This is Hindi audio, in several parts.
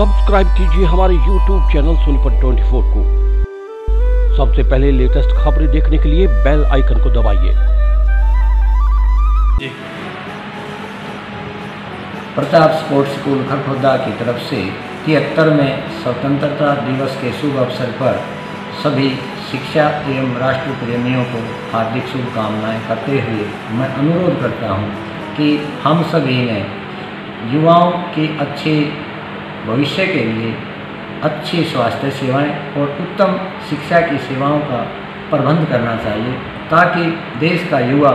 सब्सक्राइब कीजिए हमारे YouTube चैनल सोनीपत 24 को। सबसे पहले लेटेस्ट खबरें देखने के लिए बेल आइकन को दबाइए। प्रताप स्पोर्ट्स स्कूल खरखुर्दा की तरफ़ से तिहत्तर में स्वतंत्रता दिवस के शुभ अवसर पर सभी शिक्षा एवं राष्ट्र प्रेमियों को हार्दिक शुभकामनाएँ करते हुए मैं अनुरोध करता हूँ कि हम सभी ने युवाओं के अच्छे भविष्य के लिए अच्छी स्वास्थ्य सेवाएँ और उत्तम शिक्षा की सेवाओं का प्रबंध करना चाहिए, ताकि देश का युवा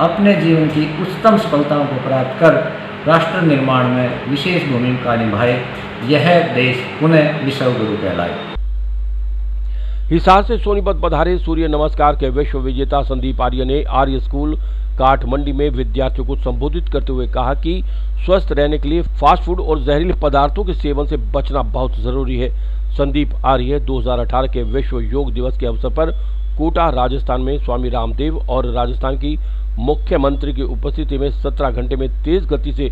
अपने जीवन की उच्चतम सफलताओं को प्राप्त कर राष्ट्र निर्माण में विशेष भूमिका निभाए। यह देश पुनः विश्व गुरु कहलाए। हिसार से सोनीपत बधारे सूर्य नमस्कार के विश्व विजेता संदीप आर्य ने आर्य स्कूल काठमंडी में विद्यार्थियों को संबोधित करते हुए कहा कि स्वस्थ रहने के लिए फास्ट फ़ूड और जहरीले पदार्थों के सेवन से बचना बहुत ज़रूरी है। संदीप आर्य 2018 के विश्व योग दिवस के अवसर पर कोटा, राजस्थान में स्वामी रामदेव और राजस्थान की मुख्यमंत्री की उपस्थिति में 17 घंटे में तेज गति से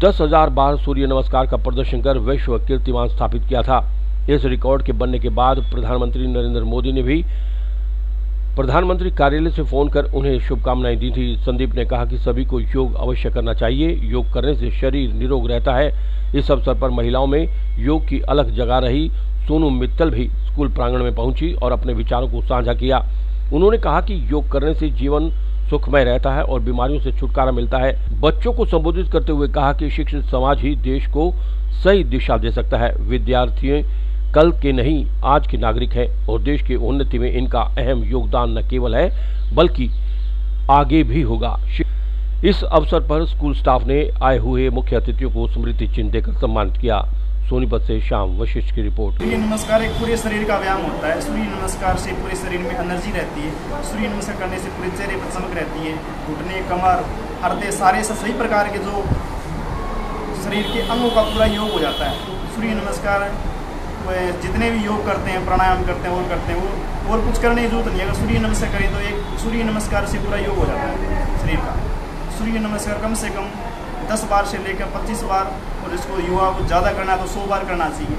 दस हज़ार बार सूर्य नमस्कार का प्रदर्शन कर विश्व कीर्तिमान स्थापित किया था। इस रिकॉर्ड के बनने के बाद प्रधानमंत्री नरेंद्र मोदी ने भी प्रधानमंत्री कार्यालय से फ़ोन कर उन्हें शुभकामनाएँ दी थी। संदीप ने कहा कि सभी को योग अवश्य करना चाहिए। योग करने से शरीर निरोग रहता है। इस अवसर पर महिलाओं में योग की अलग जगह रही। सोनू मित्तल भी स्कूल प्रांगण में पहुँची और अपने विचारों को साझा किया। उन्होंने कहा कि योग करने से जीवन सुखमय रहता है और बीमारियों से छुटकारा मिलता है। बच्चों को संबोधित करते हुए कहा कि शिक्षित समाज ही देश को सही दिशा दे सकता है। विद्यार्थी कल के नहीं, आज के नागरिक हैं और देश की उन्नति में इनका अहम योगदान न केवल है, बल्कि आगे भी होगा। इस अवसर पर स्कूल स्टाफ ने आए हुए मुख्य अतिथियों को स्मृति चिन्ह देकर सम्मानित किया। सोनीपत से शाम वशिष्ठ की रिपोर्ट। सूर्य नमस्कार, एक पूरे शरीर का व्यायाम होता है। सूर्य नमस्कार से पूरे शरीर में एनर्जी रहती है। सूर्य नमस्कार करने से पूरे चेहरे पर चमक रहती है। घुटने, कमर, हृदय, सारे सही प्रकार के जो शरीर के अंगों का पूरा योग हो जाता है। सूर्य नमस्कार जितने भी योग करते हैं, प्राणायाम करते हैं और करते हैं, वो और कुछ करने की ज़रूरत नहीं अगर सूर्य नमस्कार करें तो एक सूर्य नमस्कार से पूरा योग हो जाता है शरीर का। सूर्य नमस्कार कम से कम दस बार से लेकर पच्चीस बार और इसको युवा को ज़्यादा करना है तो सौ बार करना चाहिए।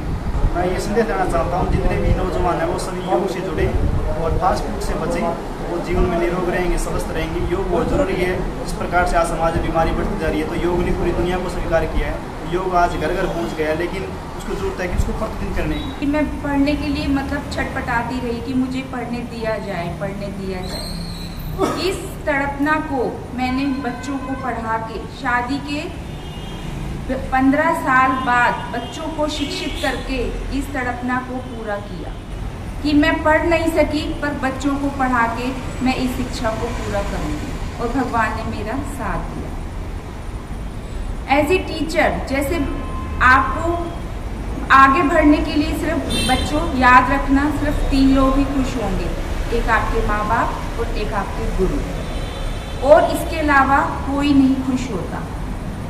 मैं ये संदेश देना चाहता हूँ, जितने भी नौजवान हैं, वो सभी योग से जुड़े और फास्ट फ़ूड से बचें। वो जीवन में निरोग रहेंगे, स्वस्थ रहेंगे। योग बहुत ज़रूरी है। इस प्रकार से आज समाज में बीमारी बढ़ती जा रही है। तो योग ने पूरी दुनिया को स्वीकार किया है। योग आज घर घर पहुँच गया लेकिन उसको ज़रूरत है कि उसको प्रतिदिन करने की मैं पढ़ने के लिए मतलब छटपटाती रही कि मुझे पढ़ने दिया जाए, पढ़ने दिया जाए। इस तड़पना को मैंने बच्चों को पढ़ा के, शादी के पंद्रह साल बाद बच्चों को शिक्षित करके इस तड़पना को पूरा किया। कि मैं पढ़ नहीं सकी, पर बच्चों को पढ़ा के मैं इस शिक्षा को पूरा करूँगी। और भगवान ने मेरा साथ दिया। एज ए टीचर जैसे आपको आगे बढ़ने के लिए सिर्फ़ बच्चों याद रखना, सिर्फ़ तीन लोग ही खुश होंगे। एक आपके माँ बाप और एक आपके गुरु। और इसके अलावा कोई नहीं खुश होता।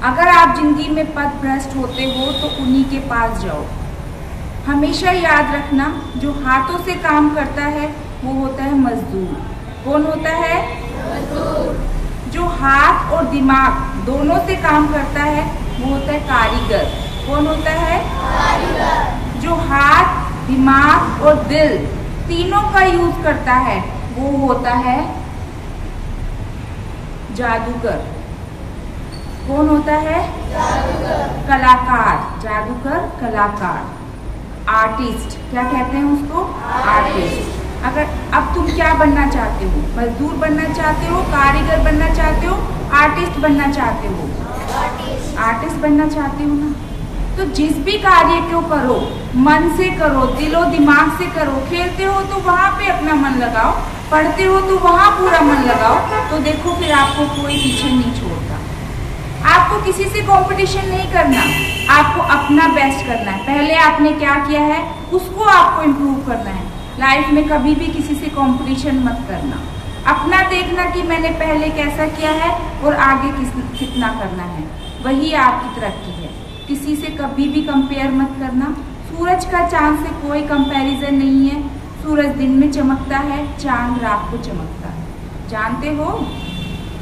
अगर आप ज़िंदगी में पद भ्रष्ट होते हो तो उन्हीं के पास जाओ। हमेशा याद रखना, जो हाथों से काम करता है, वो होता है मजदूर। कौन होता है? जो हाथ और दिमाग दोनों से काम करता है, वो होता है कारीगर। कौन होता है? जो हाथ, दिमाग और दिल तीनों का यूज़ करता है, वो होता है जादूगर। कौन होता है? जादूगर। कलाकार। जादूगर, कलाकार। आर्टिस्ट, क्या कहते हैं उसको? आर्टिस्ट। अगर अब तुम क्या बनना चाहते हो? मजदूर बनना चाहते हो? कारीगर बनना चाहते हो? आर्टिस्ट बनना चाहते हो? आर्टिस्ट बनना चाहते हो ना? तो जिस भी कार्य को करो, मन से करो, दिलो दिमाग से करो, खेलते हो तो वहाँ पे अपना मन लगाओ, पढ़ते हो तो वहाँ पूरा मन लगाओ तो देखो फिर आपको कोई पीछे नहीं छोड़ता। आपको किसी से कंपटीशन नहीं करना। आपको अपना बेस्ट करना है। पहले आपने क्या किया है, उसको आपको इम्प्रूव करना है। लाइफ में कभी भी किसी से कंपटीशन मत करना। अपना देखना कि मैंने पहले कैसा किया है और आगे किस, कितना करना है। वही आपकी तरक्की है। किसी से कभी भी कंपेयर मत करना। सूरज का चाँद से कोई कंपैरिजन नहीं है। सूरज दिन में चमकता है, चाँद रात को चमकता है। जानते हो?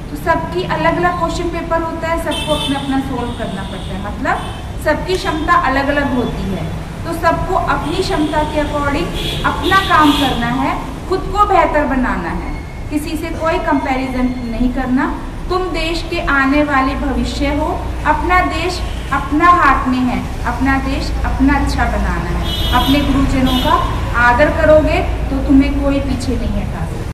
तो सबकी अलग अलग क्वेश्चन पेपर होता है, सबको अपना अपना सोल्व करना पड़ता है। मतलब सबकी क्षमता अलग अलग होती है। तो सबको अपनी क्षमता के अकॉर्डिंग अपना काम करना है, खुद को बेहतर बनाना है। किसी से कोई कंपैरिजन नहीं करना। तुम देश के आने वाले भविष्य हो। अपना देश अपना हाथ में है। अपना देश अपना अच्छा बनाना है। अपने गुरुजनों का आदर करोगे तो तुम्हें कोई पीछे नहीं हटा